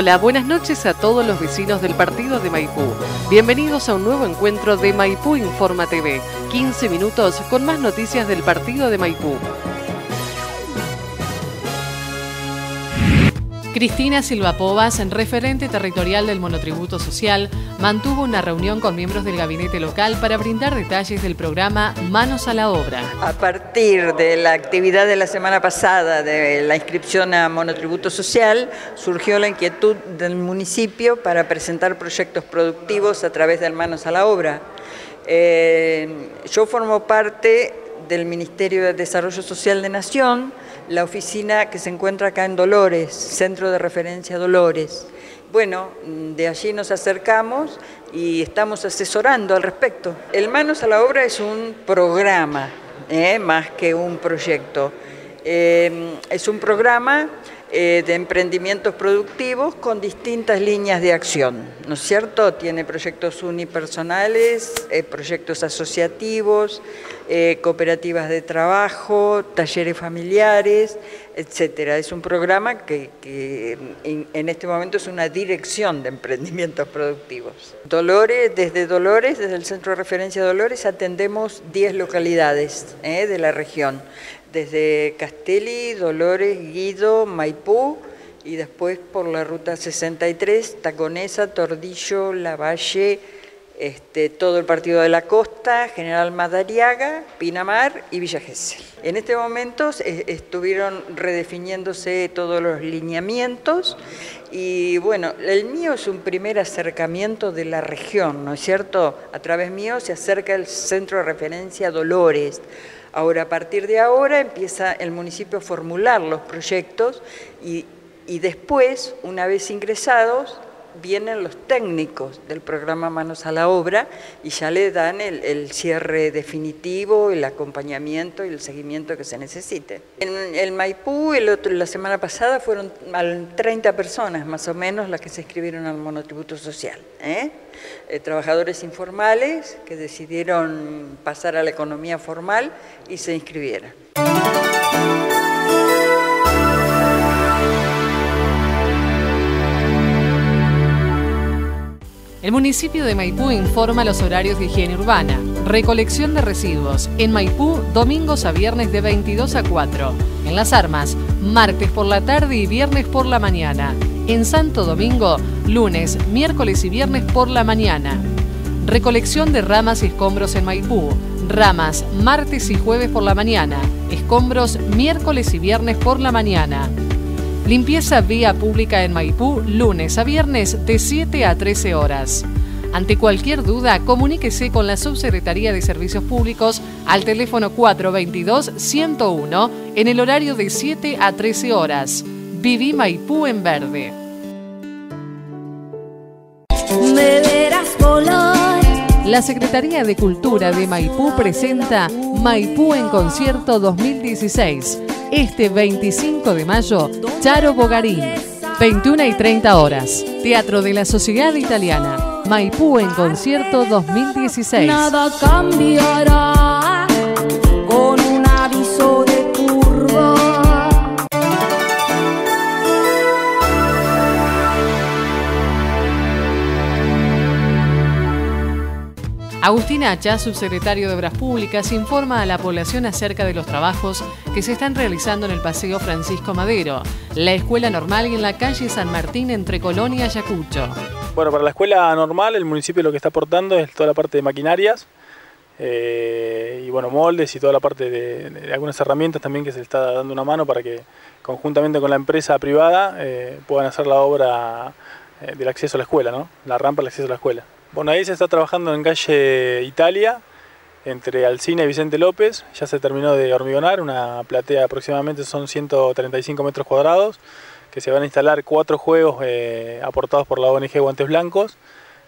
Hola, buenas noches a todos los vecinos del partido de Maipú. Bienvenidos a un nuevo encuentro de Maipú Informa TV. 15 minutos con más noticias del partido de Maipú. Cristina Silva Povas, referente territorial del monotributo social, mantuvo una reunión con miembros del gabinete local para brindar detalles del programa Manos a la Obra. A partir de la actividad de la semana pasada de la inscripción a monotributo social, surgió la inquietud del municipio para presentar proyectos productivos a través del Manos a la Obra. Eh, yo formo parte del Ministerio de Desarrollo Social de Nación, la oficina que se encuentra acá en Dolores, Centro de Referencia Dolores. Bueno, de allí nos acercamos y estamos asesorando al respecto. El Manos a la Obra es un programa, ¿eh? más que un proyecto. Eh, es un programa eh, de emprendimientos productivos con distintas líneas de acción, ¿no es cierto? Tiene proyectos unipersonales, eh, proyectos asociativos, eh, cooperativas de trabajo, talleres familiares, etcétera. Es un programa que, en, en, este momento es una dirección de emprendimientos productivos. Dolores, desde Dolores, desde el Centro de Referencia Dolores, atendemos 10 localidades de la región desde Castelli, Dolores, Guido, Maipú y después por la ruta 63, Taconesa, Tordillo, Lavalle, este, todo el partido de la costa, General Madariaga, Pinamar y Villa Gesell. En este momento estuvieron redefiniéndose todos los lineamientos y bueno, el mío es un primer acercamiento de la región, ¿no es cierto? A través mío se acerca el centro de referencia Dolores Ahora, a partir de ahora empieza el municipio a formular los proyectos y, después, una vez ingresados, vienen los técnicos del programa Manos a la Obra y ya le dan el, cierre definitivo, el acompañamiento y el seguimiento que se necesite. En el Maipú, el otro, la semana pasada, fueron 30 personas más o menos las que se inscribieron al monotributo social. ¿eh? Eh, trabajadores informales que decidieron pasar a la economía formal y se inscribieron. El municipio de Maipú informa los horarios de higiene urbana. Recolección de residuos. En Maipú, domingos a viernes de 22 a 4. En Las Armas, martes por la tarde y viernes por la mañana. En Santo Domingo, lunes, miércoles y viernes por la mañana. Recolección de ramas y escombros en Maipú. Ramas, martes y jueves por la mañana. Escombros, miércoles y viernes por la mañana. Limpieza vía pública en Maipú, lunes a viernes de 7 a 13 horas. Ante cualquier duda, comuníquese con la Subsecretaría de Servicios Públicos al teléfono 422-101 en el horario de 7 a 13 horas. Viví Maipú en verde. La Secretaría de Cultura de Maipú presenta Maipú en Concierto 2016 este 25 de mayo, Charo Bogarín, 21 y 30 horas. Teatro de la Sociedad Italiana, Maipú en concierto 2016. Nada cambiará Agustín Hacha, subsecretario de Obras Públicas, informa a la población acerca de los trabajos que se están realizando en el Paseo Francisco Madero, la escuela normal y en la calle San Martín entre Colonia y Ayacucho. Bueno, para la escuela normal el municipio lo que está aportando es toda la parte de maquinarias eh, y bueno, moldes y toda la parte de, algunas herramientas también que se le está dando una mano para que conjuntamente con la empresa privada eh, puedan hacer la obra eh, del acceso a la escuela, ¿no? la rampa del acceso a la escuela. Bueno, ahí se está trabajando en calle Italia, entre Alcina y Vicente López. Ya se terminó de hormigonar, una platea aproximadamente son 135 metros cuadrados, que se van a instalar cuatro juegos eh, aportados por la ONG Guantes Blancos.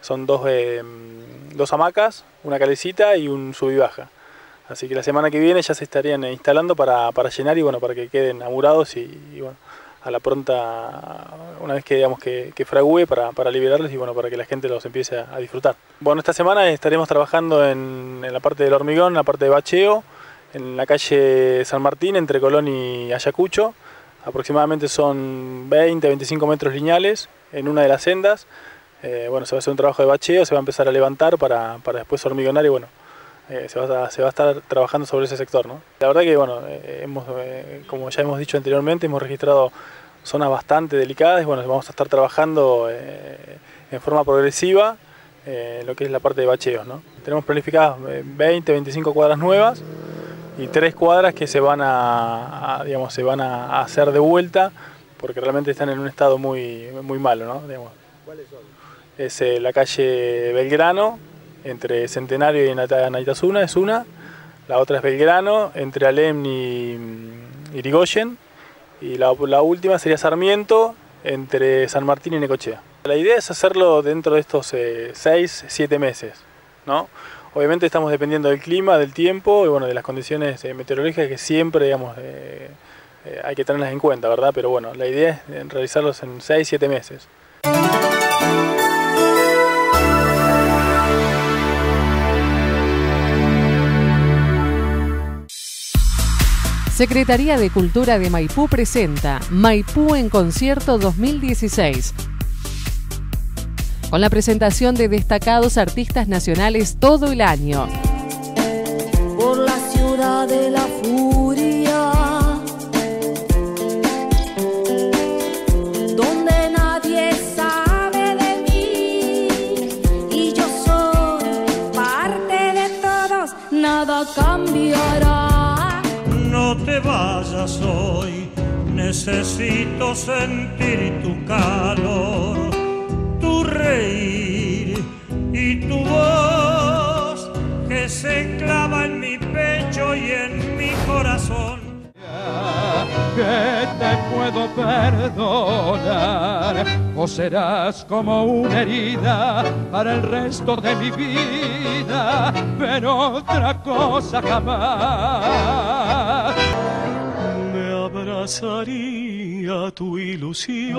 Son dos, eh, dos hamacas, una calecita y un sub baja. Así que la semana que viene ya se estarían instalando para, llenar y bueno, para que queden amurados y bueno, a la pronta, una vez que digamos que, que fragüe para, para, liberarlos y bueno, para que la gente los empiece a, disfrutar. Bueno, esta semana estaremos trabajando en, la parte del hormigón, en la parte de bacheo, en la calle San Martín, entre Colón y Ayacucho. aproximadamente son 20, 25 metros lineales en una de las sendas. Eh, bueno, se va a hacer un trabajo de bacheo, se va a empezar a levantar para, para después hormigonar y bueno, eh, se, va a, se, va a, estar trabajando sobre ese sector. ¿no? La verdad que, bueno, eh, hemos, eh, como ya hemos dicho anteriormente, hemos registrado zonas bastante delicadas y bueno, vamos a estar trabajando en forma progresiva lo que es la parte de bacheos. ¿no? Tenemos planificadas 20, 25 cuadras nuevas y tres cuadras que se van a, a digamos, se van a hacer de vuelta porque realmente están en un estado muy, muy malo. ¿no? Digamos. ¿Cuáles son? Es la calle Belgrano, entre Centenario y Naitasuna es una, la otra es Belgrano, entre Alem y Irigoyen, y la, la, última sería Sarmiento, entre San Martín y Necochea. La idea es hacerlo dentro de estos 6, eh, 7 meses, ¿no? Obviamente estamos dependiendo del clima, del tiempo y bueno, de las condiciones eh, meteorológicas que siempre, digamos, eh, hay que tenerlas en cuenta, ¿verdad? Pero bueno, la idea es realizarlos en 6, 7 meses. Secretaría de Cultura de Maipú presenta Maipú en Concierto 2016. Con la presentación de destacados artistas nacionales todo el año. Por la ciudad de la. Necesito sentir tu calor, tu reír y tu voz que se clava en mi pecho y en mi corazón. Que te puedo perdonar, o serás como una herida para el resto de mi vida, pero otra cosa jamás abrazaría tu ilusión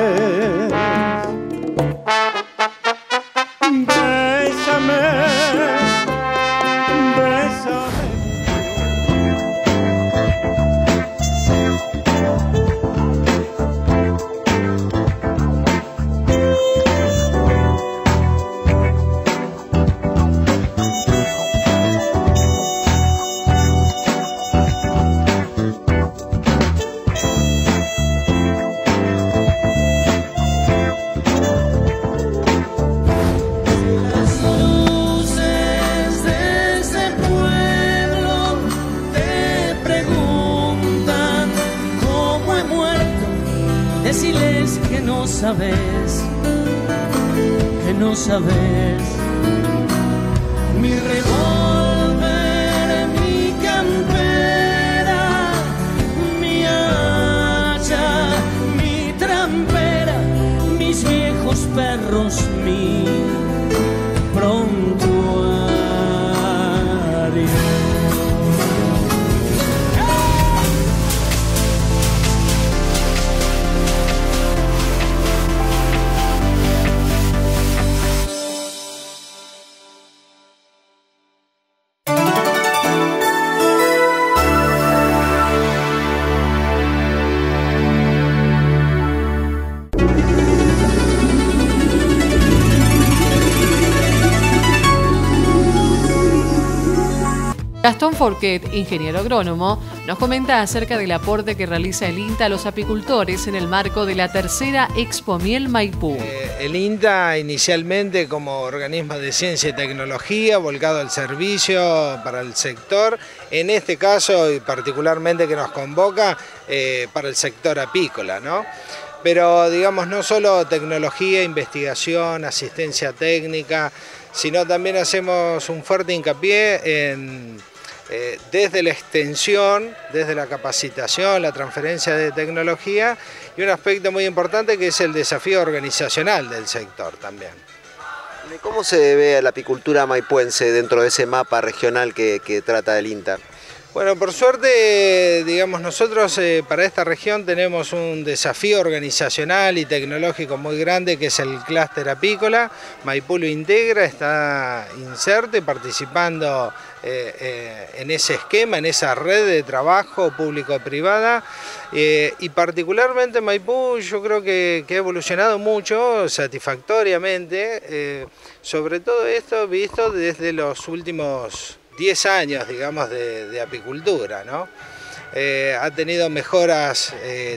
No sabes. Mi revólver, Forquet, ingeniero agrónomo, nos comenta acerca del aporte que realiza el INTA a los apicultores en el marco de la tercera Expo Miel Maipú. Eh, el INTA inicialmente como organismo de ciencia y tecnología volcado al servicio para el sector, en este caso y particularmente que nos convoca eh, para el sector apícola, ¿no? Pero digamos no solo tecnología, investigación, asistencia técnica, sino también hacemos un fuerte hincapié en eh, desde la extensión, desde la capacitación, la transferencia de tecnología y un aspecto muy importante que es el desafío organizacional del sector también. ¿Cómo se ve a la apicultura maipuense dentro de ese mapa regional que, trata el INTA? Bueno, por suerte, digamos, nosotros eh, para esta región tenemos un desafío organizacional y tecnológico muy grande que es el clúster apícola. Maipú lo integra, está inserto y participando eh, eh, en ese esquema, en esa red de trabajo público-privada y particularmente Maipú yo creo que, ha evolucionado mucho satisfactoriamente, sobre todo esto visto desde los últimos 10 años digamos de, apicultura. ha tenido mejoras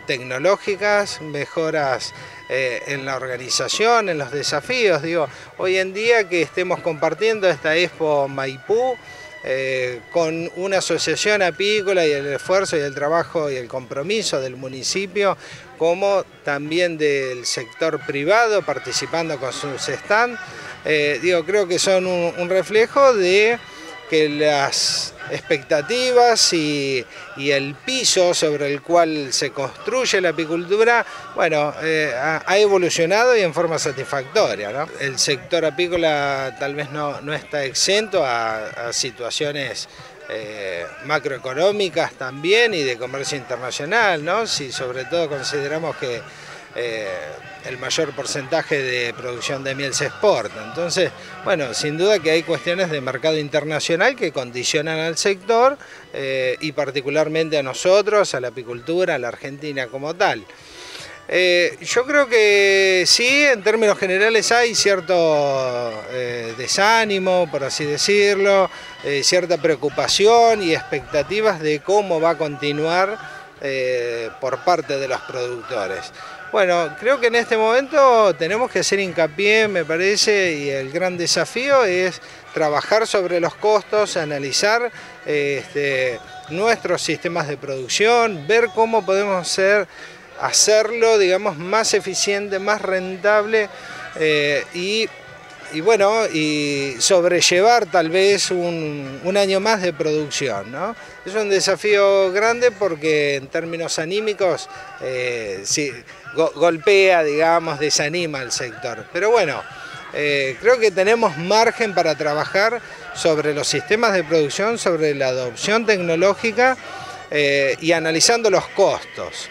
tecnológicas, mejoras en la organización, en los desafíos. Digo, hoy en día que estemos compartiendo esta Expo Maipú, eh, con una asociación apícola y el esfuerzo y el trabajo y el compromiso del municipio, como también del sector privado participando con sus stands. Eh, digo, creo que son un reflejo de que las expectativas y, el piso sobre el cual se construye la apicultura, bueno, eh, ha, evolucionado y en forma satisfactoria. El sector apícola tal vez no, está exento a, situaciones eh, macroeconómicas también y de comercio internacional, ¿no? si sobre todo consideramos que eh, el mayor porcentaje de producción de miel se exporta. Entonces, bueno, sin duda que hay cuestiones de mercado internacional que condicionan al sector eh, y particularmente a nosotros, a la apicultura, a la Argentina como tal. Eh, yo creo que sí, en términos generales hay cierto desánimo, por así decirlo, cierta preocupación y expectativas de cómo va a continuar por parte de los productores. Bueno, creo que en este momento tenemos que hacer hincapié, me parece, y el gran desafío es trabajar sobre los costos, analizar este, nuestros sistemas de producción, ver cómo podemos hacerlo, digamos, más eficiente, más rentable eh, y y bueno, y sobrellevar tal vez un, año más de producción. ¿no? Es un desafío grande porque en términos anímicos eh, golpea, digamos, desanima al sector. Pero bueno, eh, creo que tenemos margen para trabajar sobre los sistemas de producción, sobre la adopción tecnológica eh, y analizando los costos.